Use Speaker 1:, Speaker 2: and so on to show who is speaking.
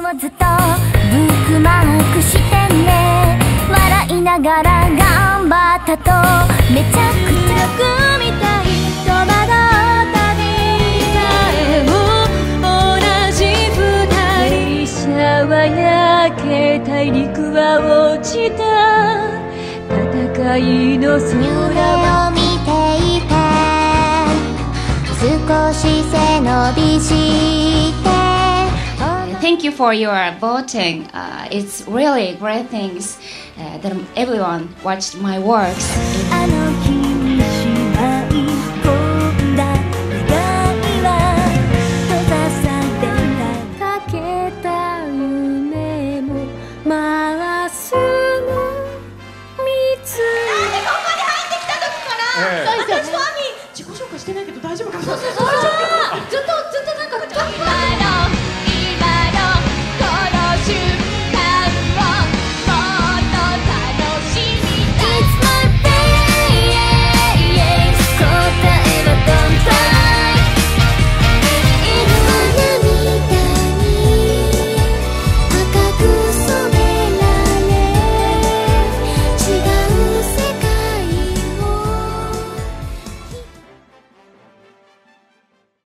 Speaker 1: をずっとブックマークしてね。笑いながら頑張ったとめちゃくちゃ組みたい戸惑った
Speaker 2: えも同じ二人シャワ焼け大陸は落ちた戦いの空
Speaker 1: 夢を見ていて。少し背伸びし。
Speaker 3: Thank you for your voting. Uh, it's really great things uh, that everyone watched my works.